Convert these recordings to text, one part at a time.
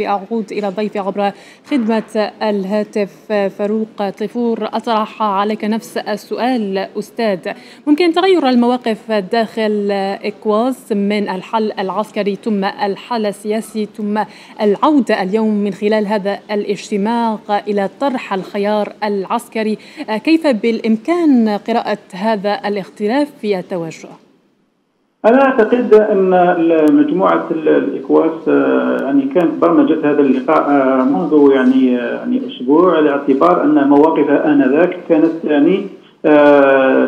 أعود إلى ضيفي عبر خدمة الهاتف. فاروق طفور أطرح عليك نفس السؤال أستاذ. ممكن تغير المواقف داخل إكواس من الحل العسكري ثم الحل السياسي ثم العودة اليوم من خلال هذا الاجتماع إلى طرح الخيار العسكري. كيف بالإمكان قراءة هذا الاختلاف في التوجه؟ أنا أعتقد أن مجموعة الإكواس آه، يعني كانت برمجت هذا اللقاء آه، منذ يعني آه، يعني أسبوع باعتبار أن مواقفها آنذاك كانت يعني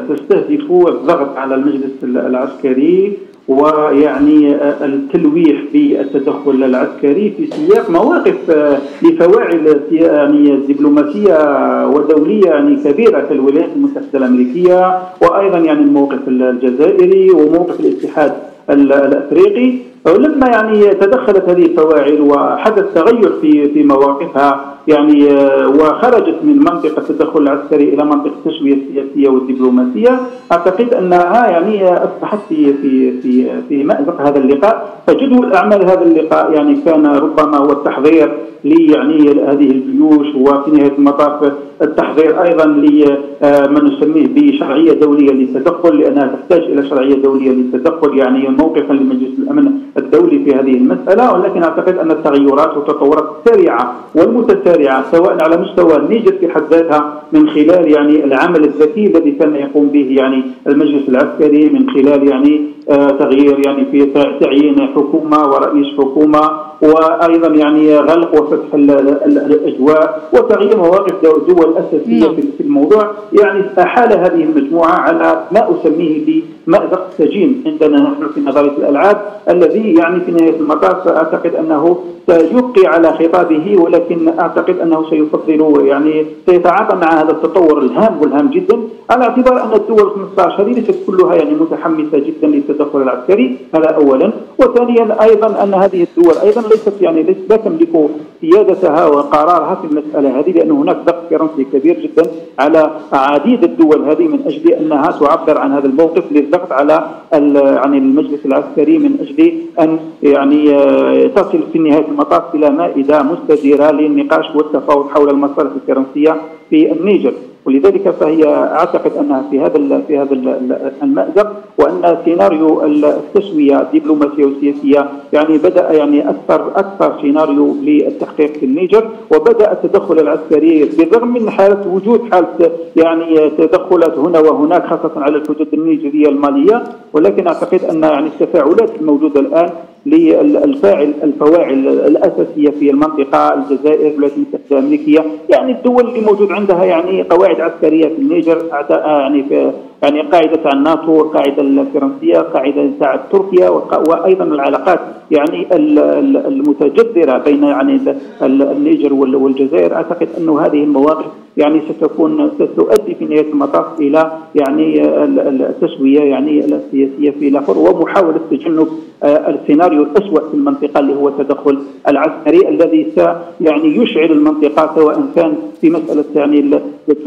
تستهدف الضغط على المجلس العسكري ويعني التلويح بالتدخل العسكري في سياق مواقف آه، لفواعل يعني دبلوماسية ودولية يعني كبيرة كالولايات المتحدة الأمريكية وأيضا يعني الموقف الجزائري وموقف الاتحاد الأفريقي. ولما يعني تدخلت هذه الفواعل وحدث تغير في في مواقفها يعني آه، وخرجت من منطقة التدخل العسكري إلى منطقة التسويه السياسية والدبلوماسية أعتقد أنها يعني أصبحت في في في في مأزق هذا اللقاء. فجدول أعمال هذا اللقاء يعني كان ربما هو التحضير ليعني هذه الجيوش وفي نهاية المطاف التحضير أيضا لما نسميه بشرعية دولية للتدخل لأنها تحتاج إلى شرعية دولية للتدخل يعني موقفا لمجلس الامن الدولي في هذه المسألة ولكن أعتقد أن التغيرات والتطورات السريعة والمتسارعة سواء على مستوى النيجر في حد ذاتها من خلال يعني العمل الذكي الذي كان يقوم به يعني المجلس العسكري من خلال يعني آه، تغيير يعني في تعيين حكومة ورئيس حكومة وأيضا يعني غلق وفتح الأجواء وتغيير مواقف دول أساسية نعم. في الموضوع يعني أحال هذه المجموعة على ما أسميه بمازق سجين عندنا نحن في نظرية الألعاب الذي يعني في نهاية المطاف اعتقد أنه سيبقي على خطابه ولكن أعتقد أنه سيفضل يعني سيتعاطى مع هذا التطور الهام والهام جدا. على اعتبار أن الدول 15 ليست كلها يعني متحمسة جدا للتدخل العسكري هذا اولا. وثانيا أيضا أن هذه الدول أيضا ليست يعني لا تملك سيادتها وقرارها في المسألة هذه لأن هناك ضغط فرنسي كبير جدا على عديد الدول هذه من أجل أنها تعبر عن هذا الموقف للضغط على يعني المجلس العسكري من أجل أن يعني آه، تصل في نهاية المطاف إلى مائدة مستديرة للنقاش والتفاوض حول المصالح الفرنسية في النيجر ولذلك فهي أعتقد انها في هذا في هذا المأزق وأن سيناريو التسوية الدبلوماسية والسياسية يعني بدأ يعني أكثر أكثر سيناريو للتحقيق في النيجر وبدأ التدخل العسكري بالرغم من حالة وجود حالة يعني تدخلات هنا وهناك خاصة على الحدود النيجيريه المالية ولكن أعتقد أن يعني التفاعلات الموجودة الآن للفاعل الفواعل الأساسية في المنطقة الجزائر الولايات المتحدة الأمريكية. يعني الدول اللي موجود عندها يعني قواعد عسكرية في النيجر يعني في يعني قاعدة تاع الناتو القاعده الفرنسية قاعدة تاع تركيا وأيضا العلاقات يعني المتجذرة بين يعني النيجر والجزائر. أعتقد انه هذه المواقف يعني ستكون ستؤدي في نهاية المطاف إلى يعني التسويه يعني السياسية في الآخر ومحاولة تجنب آه، السيناريو الاسوء في المنطقة اللي هو التدخل العسكري الذي س يعني يشعل المنطقة سواء كان في مسألة يعني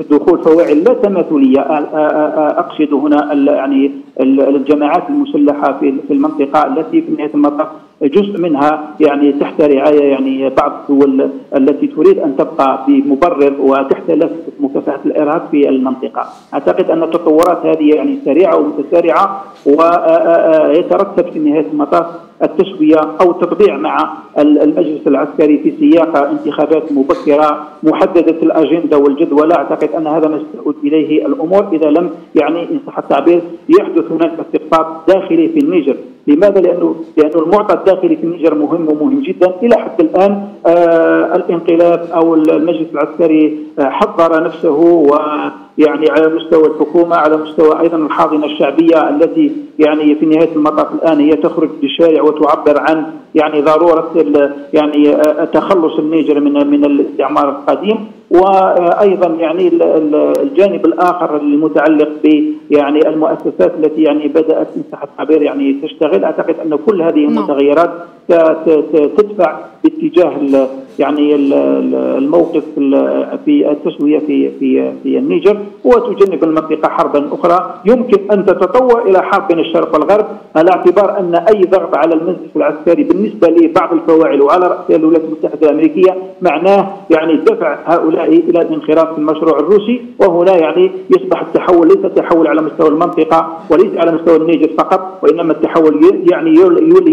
دخول فواعل لا تماثلية. آه، آه، أقصد هنا يعني الجماعات المسلحة في المنطقة التي في نهاية المطاف. جزء منها يعني تحت رعاية يعني بعض الدول التي تريد أن تبقى بمبرر وتحت لفت مكافحة الارهاب في المنطقة. أعتقد أن التطورات هذه يعني سريعة ومتسارعة ويترتب في نهاية المطاف التسوية أو التطبيع مع المجلس العسكري في سياق انتخابات مبكرة محددة الأجندة والجدول أعتقد أن هذا ما ستؤول إليه الأمور. إذا لم يعني إن صح التعبير يحدث هناك استقطاب داخلي في النيجر. لماذا؟ لأنه لأنه المعطى الداخلي في النيجر مهم ومهم جدا إلى حد الآن آه الانقلاب أو المجلس العسكري آه حضر نفسه ويعني على مستوى الحكومة على مستوى أيضا الحاضنة الشعبية التي يعني في نهاية المطاف الآن هي تخرج بالشارع وتعبر عن يعني ضرورة يعني تخلص النيجر من من الاستعمار القديم وأيضا يعني الجانب الآخر المتعلق ب يعني المؤسسات التي يعني بدأت ان صح التعبير يعني تشتغل أعتقد أن كل هذه نعم. المتغيرات تدفع باتجاه يعني الموقف في التسوية في في في النيجر وتجنب المنطقة حربا أخرى. يمكن أن تتطور إلى حرب بين الشرق والغرب. على اعتبار أن أي ضغط على المجلس العسكري بالنسبة لبعض الفواعل وعلى راسها الولايات المتحدة الأمريكية معناه يعني دفع هؤلاء إلى الانخراط في المشروع الروسي وهنا يعني يصبح التحول ليس تحول على مستوى المنطقة وليس على مستوى النيجر فقط وإنما التحول يعني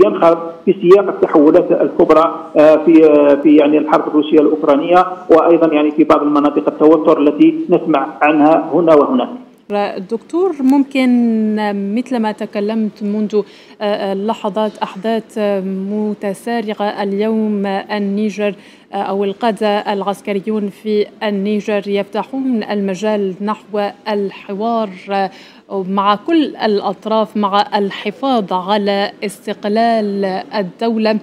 ينخرط في سياق التحولات الكبرى آه، في آه، في يعني الحرب الروسية الأوكرانية وأيضا يعني في بعض المناطق التوتر التي نسمع عنها هنا وهناك. دكتور ممكن مثل ما تكلمت منذ آه، لحظات أحداث متسارعه اليوم النيجر أو القادة العسكريون في النيجر يفتحون المجال نحو الحوار مع كل الأطراف مع الحفاظ على استقلال الدولة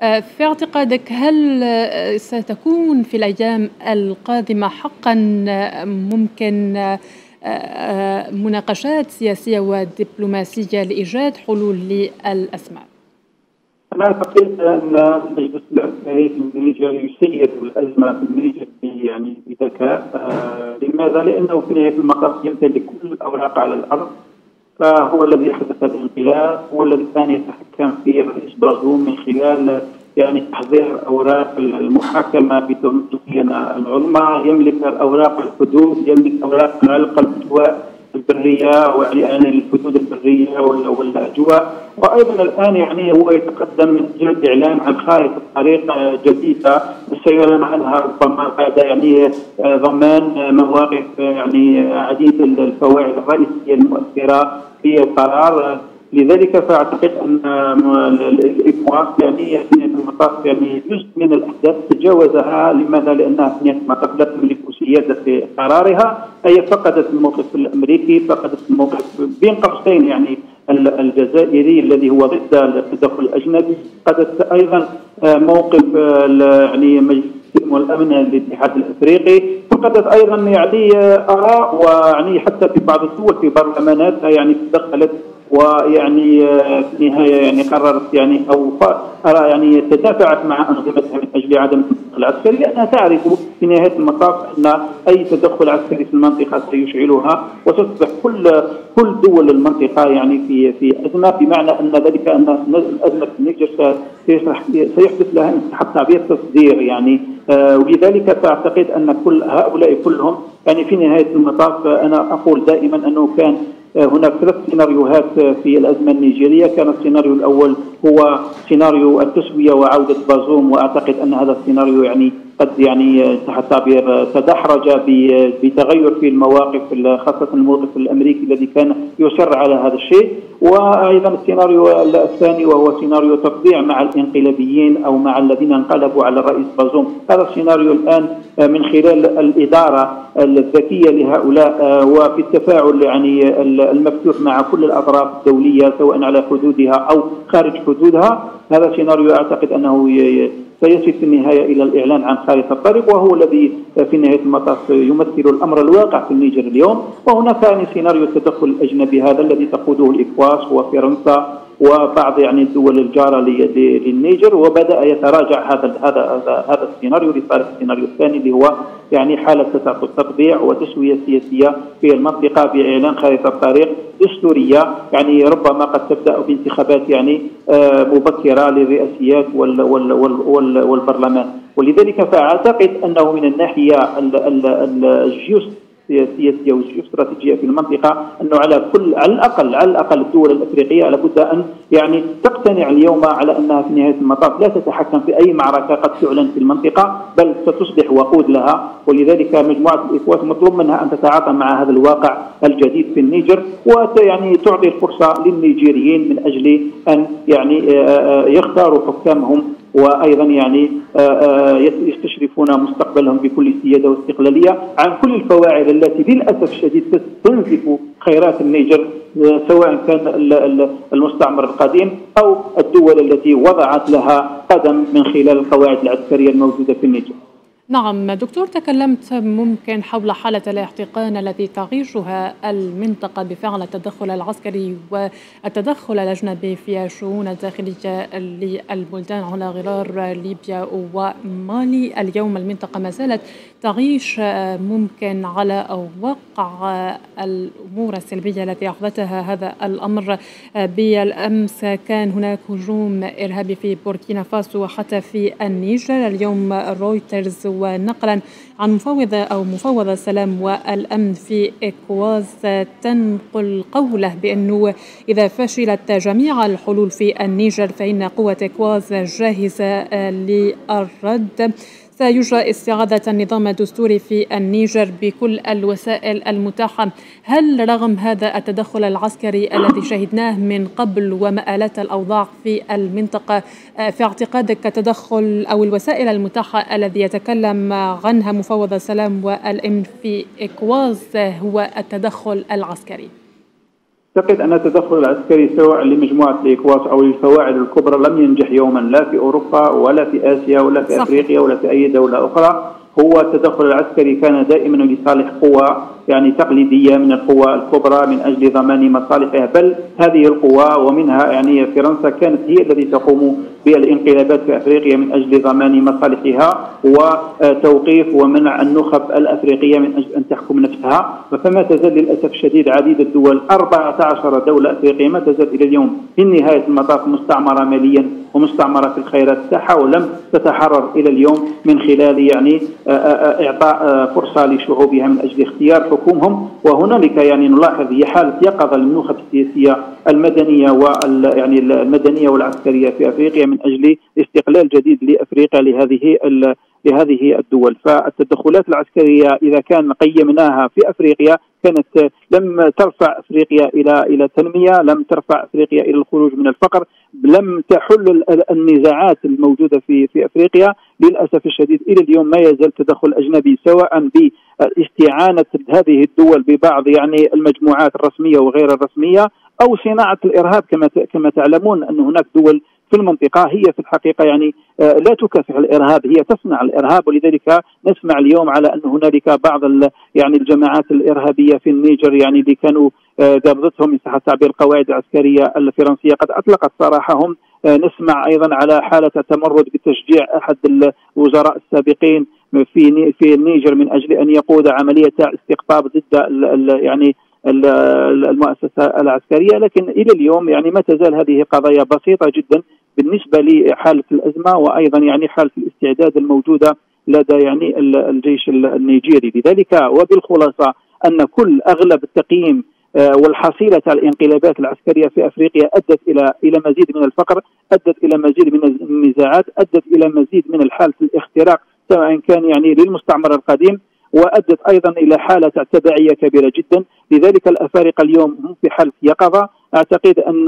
في اعتقادك هل ستكون في الأيام القادمة حقا ممكن مناقشات سياسية ودبلوماسية لإيجاد حلول للازمه؟ أنا أعتقد أن المجلس العسكري في النيجر يسير الازمه في النيجر يعني بذكاء آه لماذا؟ لأنه في نهاية المطاف يمتلك كل الأوراق على الأرض فهو الذي حدث الانقلاب هو الذي كان يتحكم في رئيس بازوم من خلال يعني تحضير أوراق المحاكمة الخيانه العظمى يملك الأوراق الحدود يملك أوراق العلقة الفتوى البرية وأعلان الحدود البرية والأجواء. وأيضا الآن يعني هو يتقدم من أجل الاعلان عن خارطه طريق جديدة سيعلن عنها ربما بعد يعني ضمان مواقف يعني عديد الفواعل الرئيسية المؤثرة في القرار. لذلك فأعتقد أن الاكواس يعني في المطاف يعني جزء من الأحداث تجاوزها لماذا؟ لانها في المطاف لا تملك سيادة في قرارها هي فقدت الموقف الأمريكي فقدت الموقف بين قوسين يعني الجزائري الذي هو ضد التدخل الأجنبي فقدت أيضا موقف يعني مجلس والأمن الاتحاد الأفريقي فقدت أيضا يعني آراء ويعني حتى في بعض الدول في برلماناتها يعني تدخلت ويعني آه، في النهايه يعني قررت يعني أو أرى يعني تدافعت مع انظمتها من أجل عدم التدخل العسكري لأنها تعرف في نهاية المطاف أن أي تدخل عسكري في المنطقة سيشعلها وتصبح كل كل دول المنطقة يعني في في أزمة بمعنى أن ذلك أن أزمة النيجر سيحدث لها ان صح التعبير تصدير يعني آه ولذلك فاعتقد أن كل هؤلاء كلهم يعني في نهاية المطاف أنا أقول دائما أنه كان هناك ثلاث سيناريوهات في الأزمة النيجيرية، كان السيناريو الأول هو سيناريو التسوية وعودة بازوم وأعتقد أن هذا السيناريو يعني قد يعني إن صح التعبير تدحرج بتغير في المواقف خاصة الموقف الأمريكي الذي كان يصر على هذا الشيء. وأيضا السيناريو الثاني وهو سيناريو تطبيع مع الإنقلابيين أو مع الذين انقلبوا على الرئيس بازوم. هذا السيناريو الآن من خلال الإدارة الذكية لهؤلاء وفي التفاعل يعني المفتوح مع كل الأطراف الدولية سواء على حدودها أو خارج حدودها. هذا سيناريو أعتقد أنه سيصل في النهاية إلى الإعلان عن خارطه الطريق وهو الذي في نهاية المطاف يمثل الأمر الواقع في النيجر اليوم. وهناك يعني سيناريو التدخل الأجنبي هذا الذي تقوده الاكواس وفرنسا. وبعض يعني الدول الجارة للنيجر وبدأ يتراجع هذا هذا هذا السيناريو لصالح السيناريو الثاني اللي هو يعني حالة تطبيع وتسوية سياسية في المنطقة بإعلان خارطه طريق دستوريه يعني ربما قد تبدأ بانتخابات يعني آه، مبكرة للرئاسيات والبرلمان. ولذلك فأعتقد أنه من الناحية الجيوس سياسيه واستراتيجيه في المنطقة أنه على كل على الاقل على الأقل الدول الأفريقية لابد أن يعني تقتنع اليوم على أنها في نهاية المطاف لا تتحكم في أي معركة قد تعلن في المنطقة بل ستصبح وقود لها. ولذلك مجموعة الاخوات مطلوب منها أن تتعاطى مع هذا الواقع الجديد في النيجر ويعني تعطي الفرصة للنيجيريين من أجل أن يعني آه، آه، يختاروا حكامهم وأيضا يعني آه، آه، يستشرفون مستقبلهم بكل سيادة واستقلالية عن كل الفواعل التي للأسف الشديد تنزف خيرات النيجر آه، سواء كان المستعمر القديم أو الدول التي وضعت لها قدم من خلال القواعد العسكرية الموجودة في النيجر. نعم دكتور تكلمت ممكن حول حالة الاحتقان التي تعيشها المنطقة بفعل التدخل العسكري والتدخل الأجنبي في الشؤون الداخلية للبلدان على غرار ليبيا ومالي. اليوم المنطقة ما زالت تعيش ممكن على وقع الأمور السلبية التي أحدثها هذا الأمر بالأمس كان هناك هجوم إرهابي في بوركينا فاسو وحتى في النيجر. اليوم رويترز ونقلا عن مفوضة أو مفوضة السلام والأمن في إكواس تنقل قوله بأنه إذا فشلت جميع الحلول في النيجر فإن قوة إكواس جاهزة للرد. سيجرى استعادة النظام الدستوري في النيجر بكل الوسائل المتاحة هل رغم هذا التدخل العسكري الذي شهدناه من قبل ومآلات الأوضاع في المنطقة في اعتقادك التدخل أو الوسائل المتاحة الذي يتكلم عنها مفوض السلام والأمن في إكواس هو التدخل العسكري؟ أعتقد أن التدخل العسكري سواء لمجموعة الإكواس أو للفواعل الكبرى لم ينجح يوما لا في أوروبا ولا في آسيا ولا في صح. أفريقيا ولا في أي دولة أخرى هو التدخل العسكري كان دائما لصالح قوى يعني تقليدية من القوى الكبرى من أجل ضمان مصالحها بل هذه القوى ومنها يعني فرنسا كانت هي التي تقوم بالانقلابات في أفريقيا من أجل ضمان مصالحها وتوقيف ومنع النخب الأفريقية من أجل أن تحكم نفسها. فما تزال للأسف الشديد عديد الدول 14 دولة أفريقية ما تزال إلى اليوم في نهاية المطاف مستعمرة ماليا ومستعمرة في الخيرات. الساحه ولم تتحرر إلى اليوم من خلال يعني إعطاء فرصة لشعوبها من أجل اختيار حكومهم. وهنالك يعني نلاحظ هي حالة يقظة للنخب السياسية المدنية وال يعني المدنية والعسكرية في أفريقيا من أجل استقلال جديد لأفريقيا لهذه لهذه الدول. فالتدخلات العسكرية إذا كان قيمناها في أفريقيا كانت لم ترفع أفريقيا إلى إلى تنميه، لم ترفع أفريقيا إلى الخروج من الفقر، لم تحل النزاعات الموجودة في في أفريقيا، للأسف الشديد إلى اليوم ما يزال تدخل أجنبي سواء باستعانة هذه الدول ببعض يعني المجموعات الرسمية وغير الرسمية أو صناعة الإرهاب. كما كما تعلمون أن هناك دول في المنطقة هي في الحقيقة يعني آه، لا تكافح الإرهاب هي تصنع الإرهاب ولذلك نسمع اليوم على أن هنالك بعض يعني الجماعات الإرهابية في النيجر يعني اللي كانوا آه، قبضتهم ان صح التعبير القواعد العسكرية الفرنسية. قد أطلقت سراحهم آه، نسمع أيضا على حالة تمرد بتشجيع أحد الوزراء السابقين في في النيجر من أجل أن يقود عملية استقطاب ضد يعني المؤسسة العسكرية. لكن إلى اليوم يعني ما تزال هذه قضايا بسيطة جدا بالنسبة لحالة الأزمة وأيضا يعني حالة الاستعداد الموجودة لدى يعني الجيش النيجيري. لذلك وبالخلاصة أن كل أغلب التقييم آه، والحصيلة الانقلابات العسكرية في أفريقيا أدت إلى إلى مزيد من الفقر، أدت إلى مزيد من النزاعات، أدت إلى مزيد من الحاله الاختراق سواء كان يعني للمستعمر القديم وأدت أيضا إلى حالة تبعية كبيرة جدا. لذلك الأفارقة اليوم هم في حالة يقظة. أعتقد أن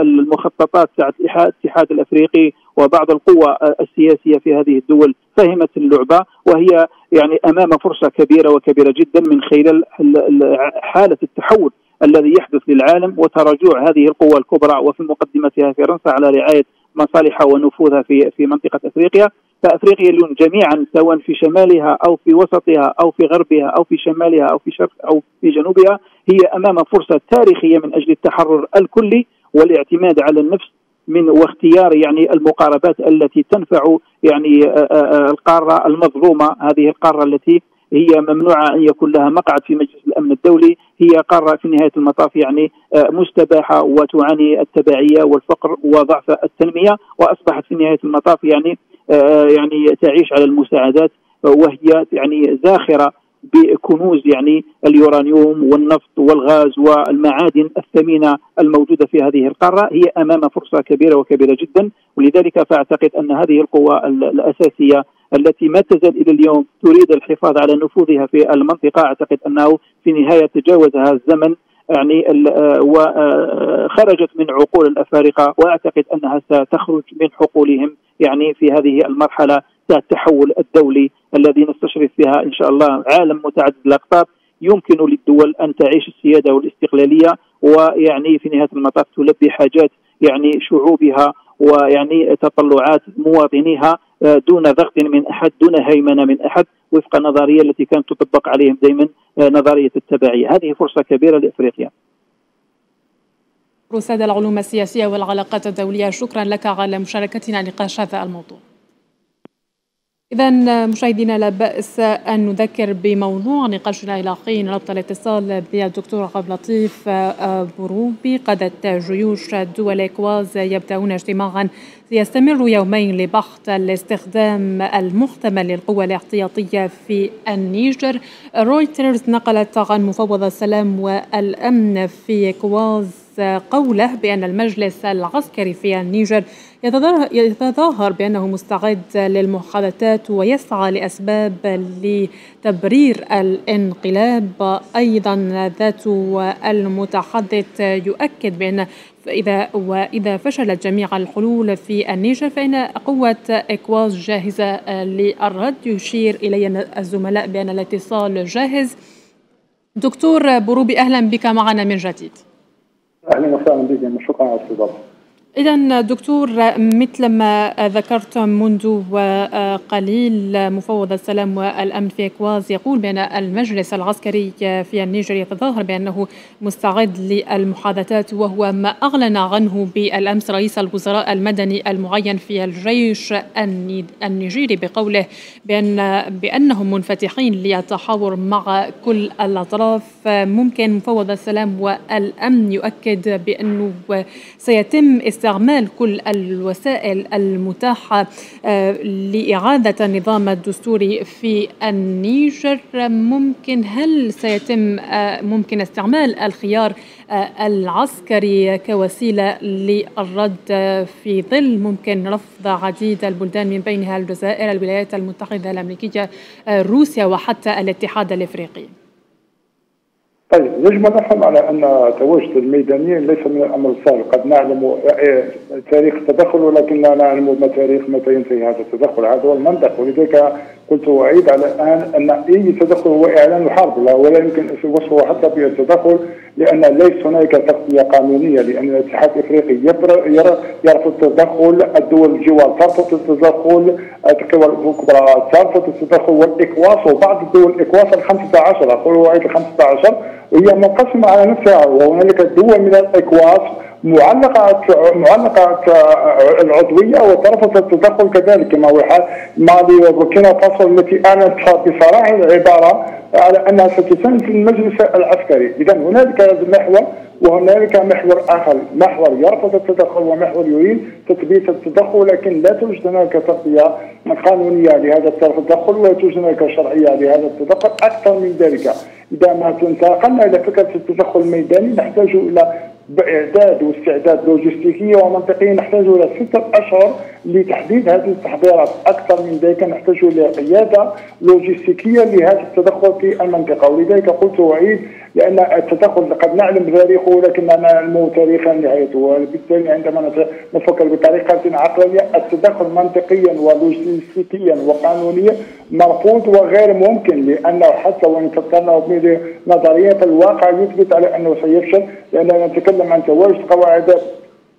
المخططات تاع الاتحاد الأفريقي وبعض القوى السياسية في هذه الدول فهمت اللعبة وهي يعني أمام فرصة كبيرة وكبيرة جدا من خلال حالة التحول الذي يحدث للعالم وتراجع هذه القوى الكبرى وفي مقدمتها فرنسا على رعاية مصالحها ونفوذها في في منطقة أفريقيا. فافريقيا اليوم جميعا سواء في شمالها أو في وسطها أو في غربها أو في شمالها أو في شرق أو في جنوبها هي أمام فرصة تاريخية من أجل التحرر الكلي والاعتماد على النفس من واختيار يعني المقاربات التي تنفع يعني القارة المظلومة. هذه القارة التي هي ممنوعة أن يكون لها مقعد في مجلس الأمن الدولي، هي قارة في نهاية المطاف يعني مستباحة وتعاني التبعية والفقر وضعف التنمية وأصبحت في نهاية المطاف يعني آه، يعني تعيش على المساعدات وهي يعني زاخره بكنوز يعني اليورانيوم والنفط والغاز والمعادن الثمينة الموجودة في هذه القارة هي أمام فرصة كبيرة وكبيرة جدا. ولذلك فأعتقد أن هذه القوى الأساسية التي ما تزال إلى اليوم تريد الحفاظ على نفوذها في المنطقة. أعتقد أنه في نهاية تجاوزها الزمن يعني آه، وخرجت من عقول الأفارقة وأعتقد أنها ستخرج من حقولهم يعني في هذه المرحلة التحول الدولي الذي نستشرف فيها إن شاء الله عالم متعدد الأقطاب. يمكن للدول أن تعيش السيادة والاستقلالية ويعني في نهاية المطاف تلبي حاجات يعني شعوبها ويعني تطلعات مواطنيها. دون ضغط من أحد دون هيمنة من أحد وفق النظرية التي كانت تطبق عليهم دائما نظرية التبعية. هذه فرصة كبيرة لإفريقيا. أستاذ العلوم السياسية والعلاقات الدولية شكرا لك على مشاركتنا نقاش هذا الموضوع. إذا مشاهدينا لا بأس أن نذكر بموضوع نقاشنا إلى حين ربط الاتصال بالدكتور عبد اللطيف بروبي. قادة جيوش دول إكواس يبدأون اجتماعا سيستمر يومين لبحث الاستخدام المحتمل للقوى الاحتياطية في النيجر. رويترز نقلت عن مفوض السلام والأمن في إكواس قوله بأن المجلس العسكري في النيجر يتظاهر بأنه مستعد للمحادثات ويسعى لأسباب لتبرير الانقلاب. أيضا ذات المتحدث يؤكد بأن إذا وإذا فشلت جميع الحلول في النيجر فإن قوة إكواس جاهزة للرد يشير إلي الزملاء بأن الاتصال جاهز. دكتور بروبي أهلا بك معنا من جديد. أهلا وسهلا بكم شكرا على الاستضافة. إذا دكتور مثل ما ذكرت منذ قليل مفوض السلام والأمن في إكواس يقول بأن المجلس العسكري في النيجر يتظاهر بأنه مستعد للمحادثات وهو ما أعلن عنه بالأمس رئيس الوزراء المدني المعين في الجيش النيجيري بقوله بأن بأنهم منفتحين للتحاور مع كل الأطراف. ممكن مفوض السلام والأمن يؤكد بأنه سيتم است استعمال كل الوسائل المتاحة آه، لإعادة النظام الدستوري في النيجر. ممكن هل سيتم آه، ممكن استعمال الخيار آه، العسكري كوسيلة للرد في ظل ممكن رفض عديد البلدان من بينها الجزائر الولايات المتحدة الأمريكية روسيا وحتى الاتحاد الإفريقي؟ طيب يجب ان نفهم على أن تواجد الميدانيين ليس من الأمر السهل قد نعلم تاريخ التدخل ولكن لا نعلم ما تاريخ متى ينتهي هذا التدخل. هذا هو المنطق. ولذلك قلت واعيد على الآن أن أي تدخل هو إعلان حرب. لا ولا يمكن وصفه حتى بالتدخل لأن ليس هناك تغطية قانونية لأن الاتحاد الإفريقي يرفض تدخل الدول الجوار ترفض التدخل. الدول الكبرى ترفض التدخل. والإكواس وبعض الدول الاكواس ال 15 أقول واعيد ال 15 وهي منقسمه على نفسها وهنالك دول من الإكواس معلقة معلقة العضويه ورفضت التدخل كذلك. كما هو حال مالي وبوركينا فاسو التي اعلنت بصراحه العبارة على أنها ستساهم في المجلس العسكري، إذا هنالك هذا المحور وهنالك محور آخر، محور يرفض التدخل ومحور يريد تثبيت التدخل لكن لا توجد هناك تغطية قانونية لهذا التدخل ولا توجد هناك شرعية لهذا التدخل أكثر من ذلك، إذا ما انتقلنا إلى فكرة التدخل الميداني نحتاج إلى باعداد واستعداد لوجستيكي ومنطقي نحتاج إلى ستة أشهر لتحديد هذه التحضيرات. أكثر من ذلك نحتاج إلى قيادة لوجستيكية لهذا التدخل في المنطقة. ولذلك قلت واعيد لأن التدخل قد نعلم تاريخه ولكن لا نعلم تاريخ نهايته وبالتالي عندما نفكر بطريقة عقلية التدخل منطقيا ولوجستيكيا وقانونيا مرفوض وغير ممكن لأنه حتى وإن فكرنا بنظريه الواقع يثبت على أنه سيفشل. لأننا نتكلم عن تواجد قواعد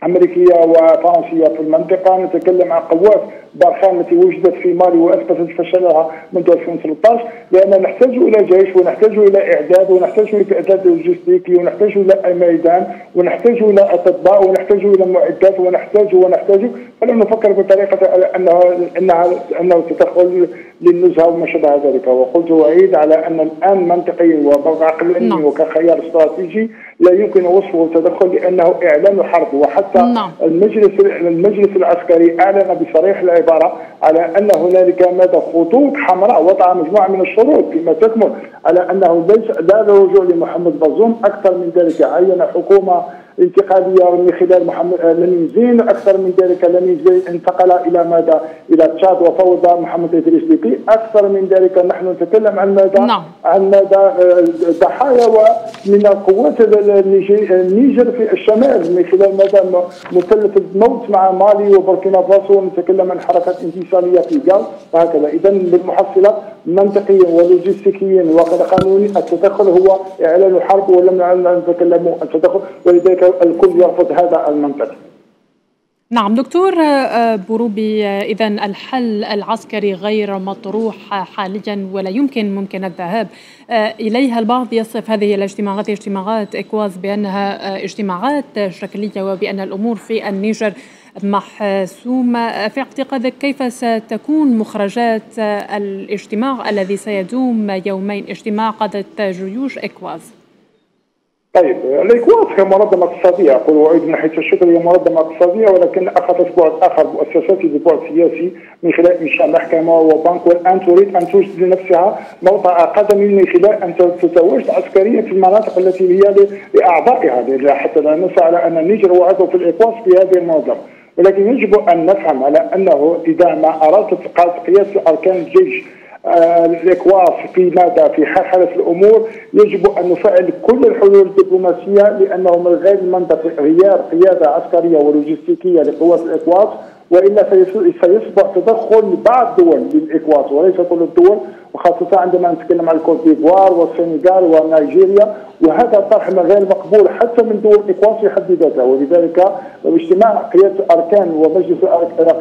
أمريكية وفرنسية في المنطقة. نتكلم عن قوات بارخان التي وجدت في مالي وأثبتت فشلها منذ 2013 لأن نحتاج إلى جيش ونحتاج إلى إعداد ونحتاج إلى إعداد لوجستيكي ونحتاج إلى ميدان ونحتاج إلى أطباء ونحتاج إلى معدات ونحتاج ونحتاج. فلا نفكر بطريقة انها انها انه تدخل للنزهة وما شابه ذلك. وقلت اعيد على أن الآن منطقيا وعقلانيا نعم. وكخيار استراتيجي لا يمكن وصفه تدخل لأنه إعلان حرب وحتى نعم. المجلس المجلس العسكري أعلن بصريح العبارة على أن هنالك مدى خطوط حمراء وضع مجموعة من الشروط فيما تكمل على أنه ليس لا رجوع لمحمد بازوم أكثر من ذلك. عين حكومة انتقاليه من خلال محمد آه، لمين زين أكثر من ذلك لمين زين انتقل إلى ماذا؟ إلى تشاد وفوضى محمد إدريس بيكي أكثر من ذلك نحن نتكلم عن ماذا؟ نعم. عن ماذا؟ آه، ضحايا ومن قوات النيجر في الشمال من خلال ماذا؟ مثلث الموت مع مالي وبوركينا فاسو. نتكلم عن حركات انفصاليه في جال وهكذا. اذا بالمحصله منطقيا ولوجستيكيا وقانونيا التدخل هو إعلان حرب ولم نتكلم التدخل ولذلك الكل يرفض هذا المنطق. نعم دكتور بوروبي إذا الحل العسكري غير مطروح حاليا ولا يمكن ممكن الذهاب إليها البعض يصف هذه الاجتماعات اجتماعات إكواس بأنها اجتماعات شكلية وبأن الأمور في النيجر محسومة في اعتقادك كيف ستكون مخرجات الاجتماع الذي سيدوم يومين؟ اجتماع قادة جيوش إكواس. طيب الاكواس كمنظمه اقتصادية. أقول واعيد من حيث الشكل هي منظمة اقتصادية ولكن أخذت بعد آخر مؤسساتي ببعد سياسي من خلال إنشاء محكمة وبنك والآن تريد أن توجد لنفسها موضع قدم من خلال أن تتواجد عسكريا في المناطق التي هي لأعضائها حتى لا ننسى على أن النيجر هو عضو في الاكواس في هذه المنظمة. ولكن يجب أن نفهم على أنه إذا ما أردت قيادة أركان الجيش الإكواس في ماذا؟ في حالة الأمور يجب أن نفعل كل الحلول الدبلوماسية لأنه من غير منطقي غياب قيادة عسكرية ولوجستيكية لقوات الإكواس وإلا سيصبح تدخل لبعض الدول للاكواس وليس كل الدول. وخاصة عندما نتكلم عن الكوت ديفوار والسنغال ونيجيريا وهذا طرح غير مقبول حتى من دول الاكواس في حد ذاتها. ولذلك اجتماع قيادة الأركان ومجلس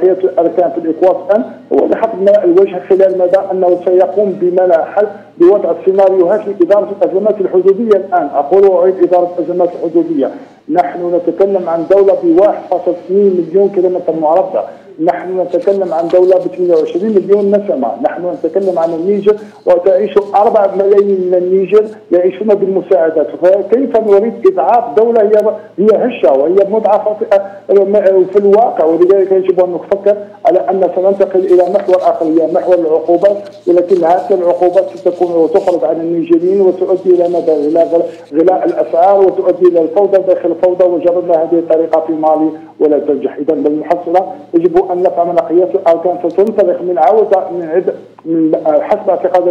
قيادة الأركان في الاكواس الآن هو لحفظ الوجه خلال مدى أنه سيقوم بما لا حل بوضع السيناريوهات لاداره الأزمات الحدودية الآن. أقول اعيد إدارة الأزمات الحدودية. نحن نتكلم عن دولة ب 1.2 مليون كيلومتر مربع نحن نتكلم عن دولة ب 28 مليون نسمة. نحن نتكلم عن النيجر وتعيش 4 ملايين من النيجر يعيشون بالمساعدات. فكيف نريد إضعاف دولة هي هي هشة وهي مضعفة في الواقع؟ ولذلك يجب أن نفكر على أن سننتقل إلى محور آخر هي محور العقوبات. ولكن هذه العقوبات ستكون وتفرض على النيجيريين وتؤدي إلى مدى إلى غلاء الأسعار وتؤدي إلى الفوضى. داخل الفوضى وجربنا هذه الطريقة في مالي ولا تنجح. إذا بالمحصلة يجب أن نفهم أن قياس الأركان ستنطلق من عودة من عدة من حسب اعتقاد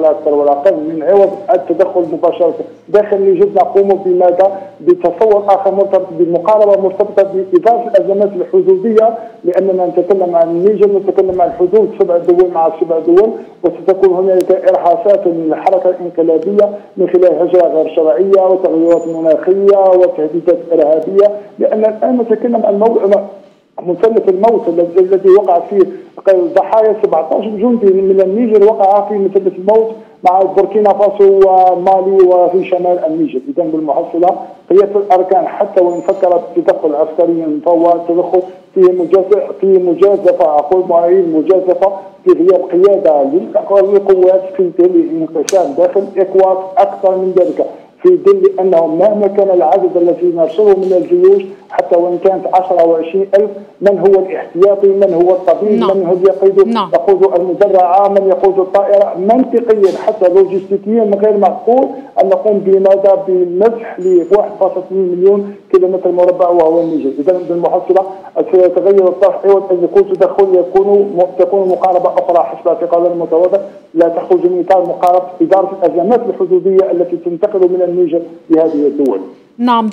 لا أكثر ولا أقل من عوض التدخل مباشرة داخل النيجر نقوم بماذا؟ بتصور آخر مرتبط بمقاربة مرتبطة بإدارة الأزمات الحدودية لأننا نتكلم عن النيجر نتكلم عن حدود سبع دول مع سبع دول وستكون هنالك إرهاصات من الحركة الانقلابية من خلال هجرة غير شرعية وتغيرات مناخية وتهديدات إرهابية لأن الآن نتكلم عن مثلث الموت الذي وقع فيه ضحايا 17 جندي من النيجر وقع في مثلث الموت مع بوركينا فاسو ومالي وفي شمال النيجر. اذا بالمحصلة قيادة الأركان حتى وإن فكرت تدخل عسكريا فهو تدخل في مجازفه في مجازفة أقول معين مجازفة في غياب قيادة للقوات في انقسام داخل اكواس أكثر من ذلك. في ظل أنه مهما كان العدد الذي نرسله من الجيوش حتى وإن كانت 10 أو 20 ألف من هو الاحتياطي؟ من هو الطبيب؟ نعم. من هو يقود نعم. يقود المدرعه من يقود الطائرة منطقيا حتى لوجستيكيا من غير معقول. أن نقوم بماذا؟ بمسح ل 1.2 مليون كيلومتر مربع وهو النيجر. اذا بالمحصله سيتغير الطرح عوض ان يكون تدخل يكون تكون مقاربة أخرى حسب اعتقاد المتواضع. لا تخرج من إطار مقاربه إدارة الأزمات الحدودية التي تنتقل من النيجر لهذه الدول. نعم